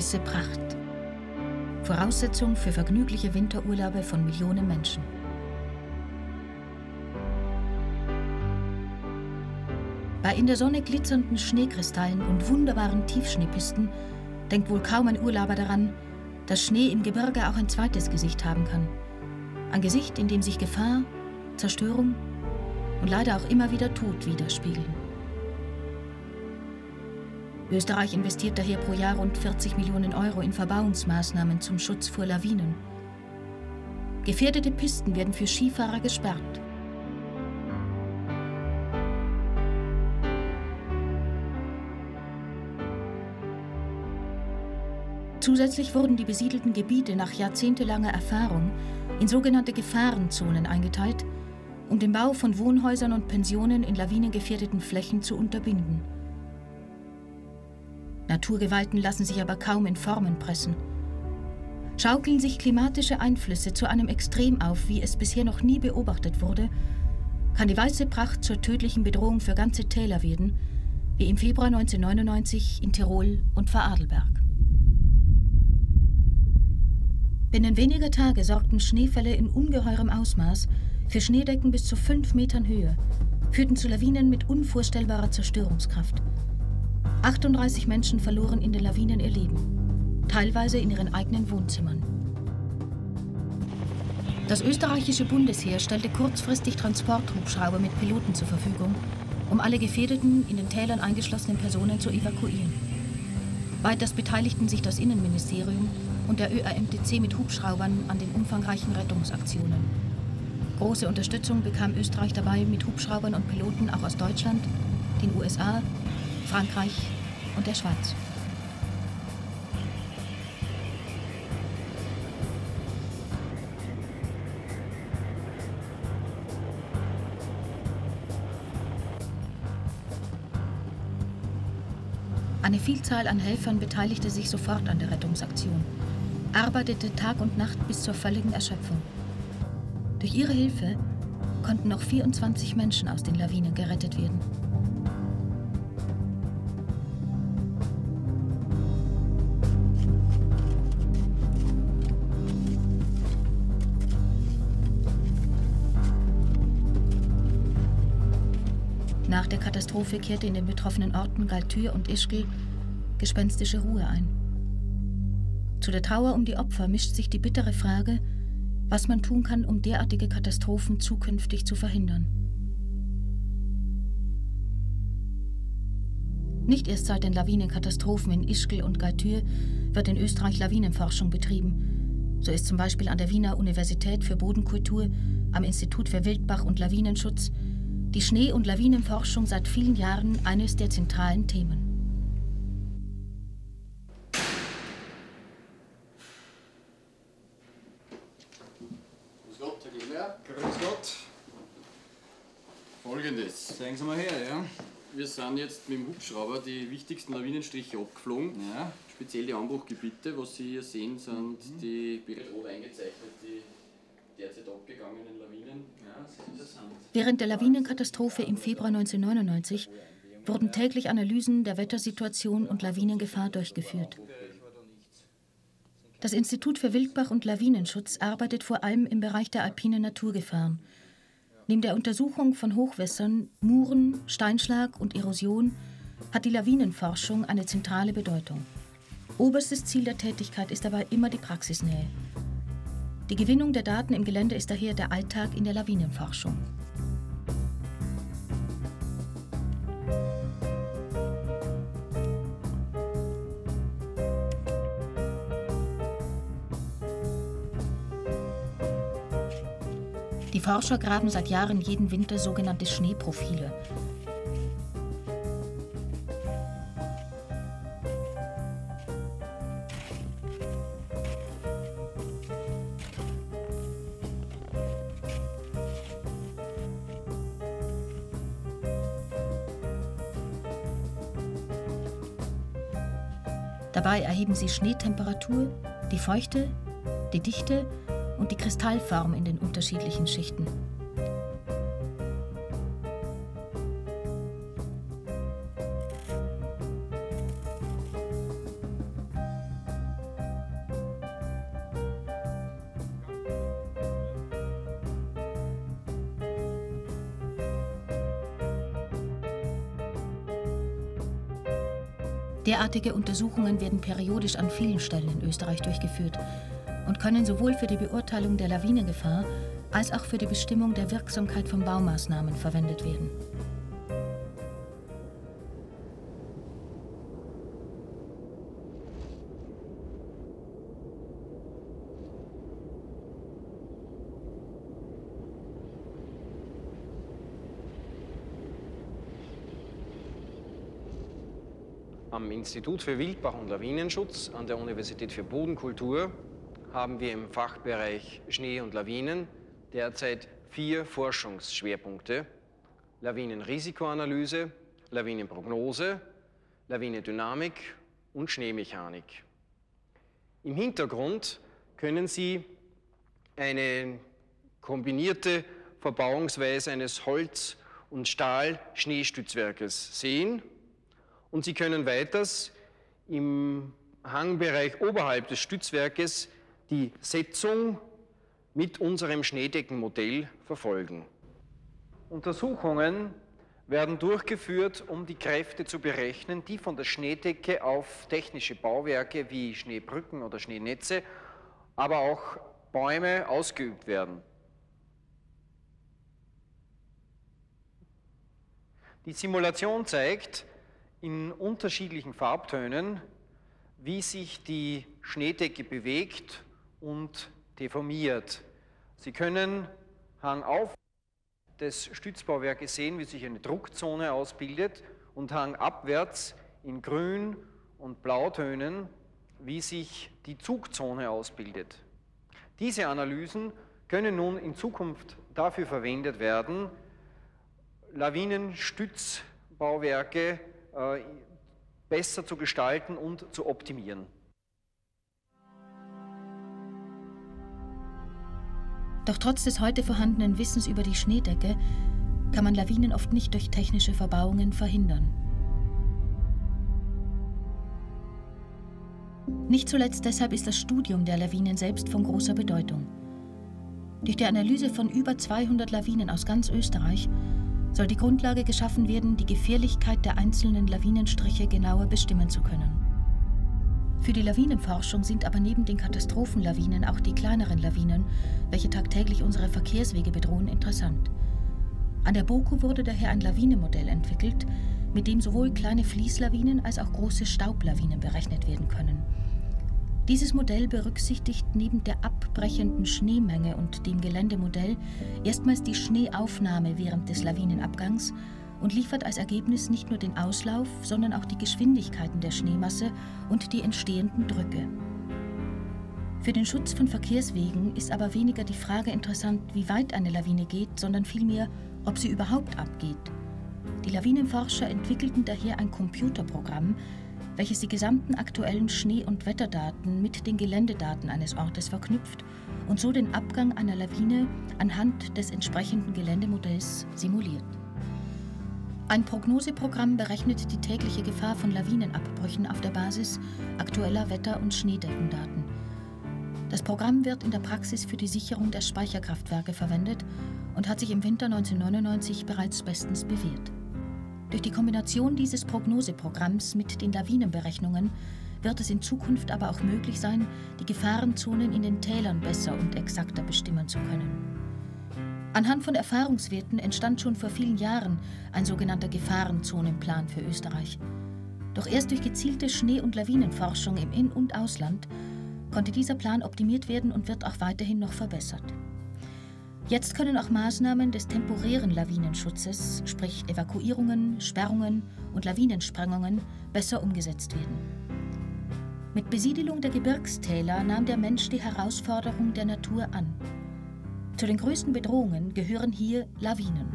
Weiße Pracht. Voraussetzung für vergnügliche Winterurlaube von Millionen Menschen. Bei in der Sonne glitzernden Schneekristallen und wunderbaren Tiefschneepisten denkt wohl kaum ein Urlauber daran, dass Schnee im Gebirge auch ein zweites Gesicht haben kann. Ein Gesicht, in dem sich Gefahr, Zerstörung und leider auch immer wieder Tod widerspiegeln. Österreich investiert daher pro Jahr rund 40 Millionen Euro in Verbauungsmaßnahmen zum Schutz vor Lawinen. Gefährdete Pisten werden für Skifahrer gesperrt. Zusätzlich wurden die besiedelten Gebiete nach jahrzehntelanger Erfahrung in sogenannte Gefahrenzonen eingeteilt, um den Bau von Wohnhäusern und Pensionen in lawinengefährdeten Flächen zu unterbinden. Naturgewalten lassen sich aber kaum in Formen pressen. Schaukeln sich klimatische Einflüsse zu einem Extrem auf, wie es bisher noch nie beobachtet wurde, kann die weiße Pracht zur tödlichen Bedrohung für ganze Täler werden, wie im Februar 1999 in Tirol und Vorarlberg. Binnen weniger Tage sorgten Schneefälle in ungeheurem Ausmaß für Schneedecken bis zu fünf Metern Höhe, führten zu Lawinen mit unvorstellbarer Zerstörungskraft. 38 Menschen verloren in den Lawinen ihr Leben, teilweise in ihren eigenen Wohnzimmern. Das österreichische Bundesheer stellte kurzfristig Transporthubschrauber mit Piloten zur Verfügung, um alle gefährdeten, in den Tälern eingeschlossenen Personen zu evakuieren. Weiters beteiligten sich das Innenministerium und der ÖAMTC mit Hubschraubern an den umfangreichen Rettungsaktionen. Große Unterstützung bekam Österreich dabei mit Hubschraubern und Piloten auch aus Deutschland, den USA, Frankreich und der Schweiz. Eine Vielzahl an Helfern beteiligte sich sofort an der Rettungsaktion arbeitete Tag und Nacht bis zur völligen Erschöpfung. Durch ihre Hilfe konnten noch 24 Menschen aus den Lawinen gerettet werden. Katastrophe kehrte in den betroffenen Orten Galtür und Ischgl gespenstische Ruhe ein. Zu der Trauer um die Opfer mischt sich die bittere Frage, was man tun kann, um derartige Katastrophen zukünftig zu verhindern. Nicht erst seit den Lawinenkatastrophen in Ischgl und Galtür wird in Österreich Lawinenforschung betrieben. So ist zum Beispiel an der Wiener Universität für Bodenkultur, am Institut für Wildbach- und Lawinenschutz die Schnee- und Lawinenforschung seit vielen Jahren eines der zentralen Themen. Folgendes. Zeigen Sie mal her, ja. Wir sind jetzt mit dem Hubschrauber die wichtigsten Lawinenstriche abgeflogen. Ja. Speziell die Anbruchgebiete, was Sie hier sehen, sind mhm. die rot eingezeichnet, die derzeit abgegangenen Lawinen. Ja, sehr interessant. Während der Lawinenkatastrophe im Februar 1999 wurden täglich Analysen der Wettersituation und Lawinengefahr durchgeführt. Das Institut für Wildbach- und Lawinenschutz arbeitet vor allem im Bereich der alpinen Naturgefahren – Neben der Untersuchung von Hochwässern, Muren, Steinschlag und Erosion hat die Lawinenforschung eine zentrale Bedeutung. Oberstes Ziel der Tätigkeit ist dabei immer die Praxisnähe. Die Gewinnung der Daten im Gelände ist daher der Alltag in der Lawinenforschung. Die Forscher graben seit Jahren jeden Winter sogenannte Schneeprofile. Dabei erheben sie Schneetemperatur, die Feuchte, die Dichte und die Kristallform in den unterschiedlichen Schichten. Derartige Untersuchungen werden periodisch an vielen Stellen in Österreich durchgeführt und können sowohl für die Beurteilung der Lawinengefahr als auch für die Bestimmung der Wirksamkeit von Baumaßnahmen verwendet werden. Am Institut für Wildbach- und Lawinenschutz an der Universität für Bodenkultur haben wir im Fachbereich Schnee und Lawinen derzeit vier Forschungsschwerpunkte. Lawinenrisikoanalyse, Lawinenprognose, Lawinendynamik und Schneemechanik. Im Hintergrund können Sie eine kombinierte Verbauungsweise eines Holz- und Stahl-Schneestützwerkes sehen und Sie können weiters im Hangbereich oberhalb des Stützwerkes die Setzung mit unserem Schneedeckenmodell verfolgen. Untersuchungen werden durchgeführt, um die Kräfte zu berechnen, die von der Schneedecke auf technische Bauwerke wie Schneebrücken oder Schneenetze, aber auch Bäume ausgeübt werden. Die Simulation zeigt, in unterschiedlichen Farbtönen, wie sich die Schneedecke bewegt und deformiert. Sie können hangauf des Stützbauwerkes sehen, wie sich eine Druckzone ausbildet und hangabwärts in Grün- und Blautönen, wie sich die Zugzone ausbildet. Diese Analysen können nun in Zukunft dafür verwendet werden, Lawinenstützbauwerke besser zu gestalten und zu optimieren. Doch trotz des heute vorhandenen Wissens über die Schneedecke kann man Lawinen oft nicht durch technische Verbauungen verhindern. Nicht zuletzt deshalb ist das Studium der Lawinen selbst von großer Bedeutung. Durch die Analyse von über 200 Lawinen aus ganz Österreich soll die Grundlage geschaffen werden, die Gefährlichkeit der einzelnen Lawinenstriche genauer bestimmen zu können. Für die Lawinenforschung sind aber neben den Katastrophenlawinen auch die kleineren Lawinen, welche tagtäglich unsere Verkehrswege bedrohen, interessant. An der BOKU wurde daher ein Lawinenmodell entwickelt, mit dem sowohl kleine Fließlawinen als auch große Staublawinen berechnet werden können. Dieses Modell berücksichtigt neben der abbrechenden Schneemenge und dem Geländemodell erstmals die Schneeaufnahme während des Lawinenabgangs und liefert als Ergebnis nicht nur den Auslauf, sondern auch die Geschwindigkeiten der Schneemasse und die entstehenden Drücke. Für den Schutz von Verkehrswegen ist aber weniger die Frage interessant, wie weit eine Lawine geht, sondern vielmehr, ob sie überhaupt abgeht. Die Lawinenforscher entwickelten daher ein Computerprogramm, welches die gesamten aktuellen Schnee- und Wetterdaten mit den Geländedaten eines Ortes verknüpft und so den Abgang einer Lawine anhand des entsprechenden Geländemodells simuliert. Ein Prognoseprogramm berechnet die tägliche Gefahr von Lawinenabbrüchen auf der Basis aktueller Wetter- und Schneedeckendaten. Das Programm wird in der Praxis für die Sicherung der Speicherkraftwerke verwendet und hat sich im Winter 1999 bereits bestens bewährt. Durch die Kombination dieses Prognoseprogramms mit den Lawinenberechnungen wird es in Zukunft aber auch möglich sein, die Gefahrenzonen in den Tälern besser und exakter bestimmen zu können. Anhand von Erfahrungswerten entstand schon vor vielen Jahren ein sogenannter Gefahrenzonenplan für Österreich. Doch erst durch gezielte Schnee- und Lawinenforschung im In- und Ausland konnte dieser Plan optimiert werden und wird auch weiterhin noch verbessert. Jetzt können auch Maßnahmen des temporären Lawinenschutzes, sprich Evakuierungen, Sperrungen und Lawinensprengungen, besser umgesetzt werden. Mit Besiedelung der Gebirgstäler nahm der Mensch die Herausforderung der Natur an. Zu den größten Bedrohungen gehören hier Lawinen.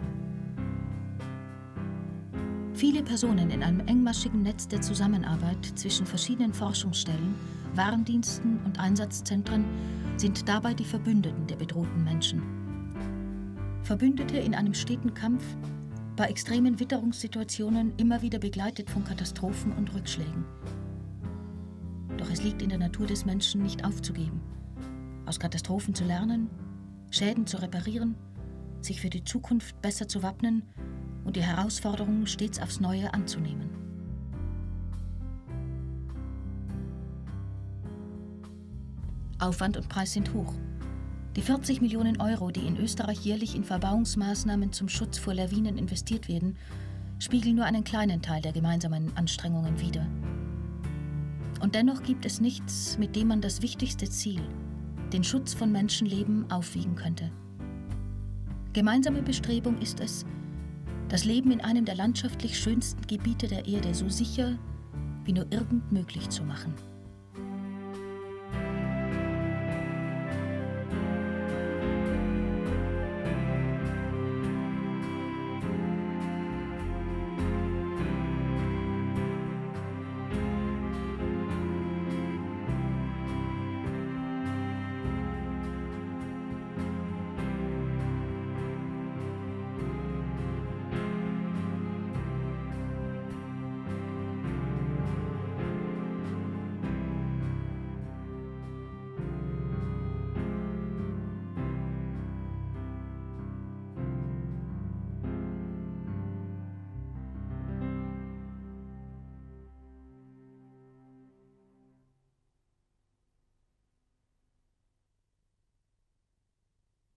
Viele Personen in einem engmaschigen Netz der Zusammenarbeit zwischen verschiedenen Forschungsstellen, Warndiensten und Einsatzzentren sind dabei die Verbündeten der bedrohten Menschen. Verbündete in einem steten Kampf, bei extremen Witterungssituationen immer wieder begleitet von Katastrophen und Rückschlägen. Doch es liegt in der Natur des Menschen, nicht aufzugeben, aus Katastrophen zu lernen, Schäden zu reparieren, sich für die Zukunft besser zu wappnen und die Herausforderungen stets aufs Neue anzunehmen. Aufwand und Preis sind hoch. Die 40 Millionen Euro, die in Österreich jährlich in Verbauungsmaßnahmen zum Schutz vor Lawinen investiert werden, spiegeln nur einen kleinen Teil der gemeinsamen Anstrengungen wider. Und dennoch gibt es nichts, mit dem man das wichtigste Ziel, den Schutz von Menschenleben, aufwiegen könnte. Gemeinsame Bestrebung ist es, das Leben in einem der landschaftlich schönsten Gebiete der Erde so sicher wie nur irgend möglich zu machen.